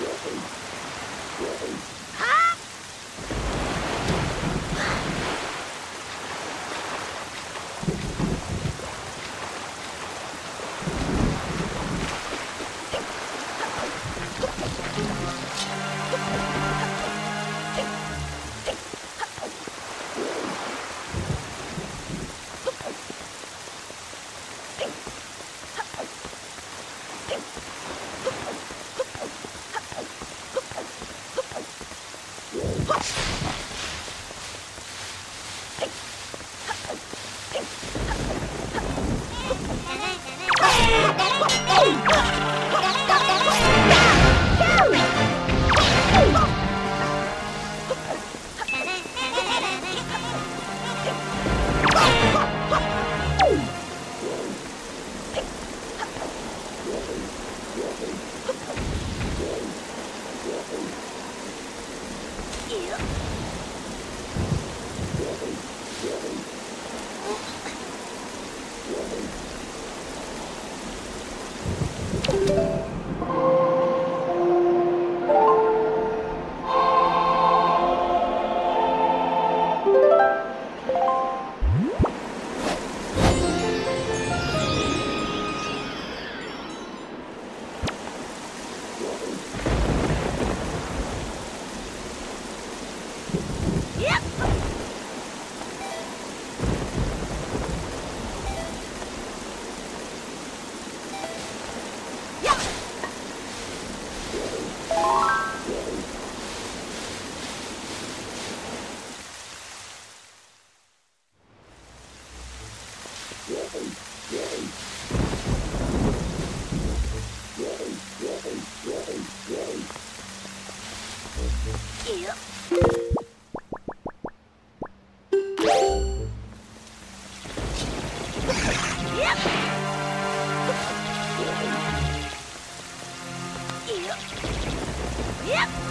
Yeah.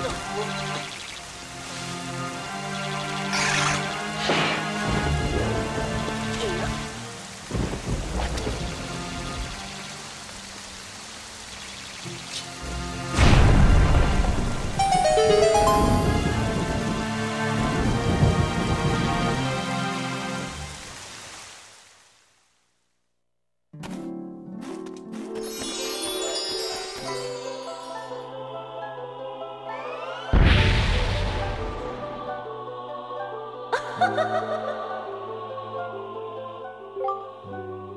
もう。